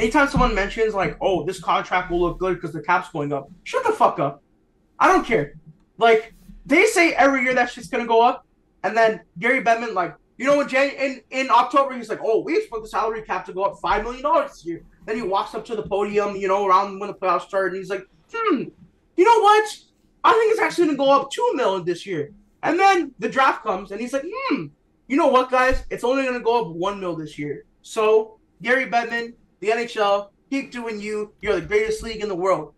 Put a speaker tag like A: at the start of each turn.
A: anytime someone mentions like, "Oh, this contract will look good because the cap's going up," shut the fuck up. I don't care. Like they say every year that shit's gonna go up, and then Gary Bettman, like, you know, in Jan- in in October, he's like, "Oh, we expect the salary cap to go up five million dollars this year." Then he walks up to the podium, you know, around when the playoffs start, and he's like, "Hmm, you know what? I think it's actually gonna go up two million this year." And then the draft comes, and he's like, "Hmm, you know what, guys? It's only gonna go up one mil this year." So Gary Bettman, the NHL, keep doing you. You're the greatest league in the world.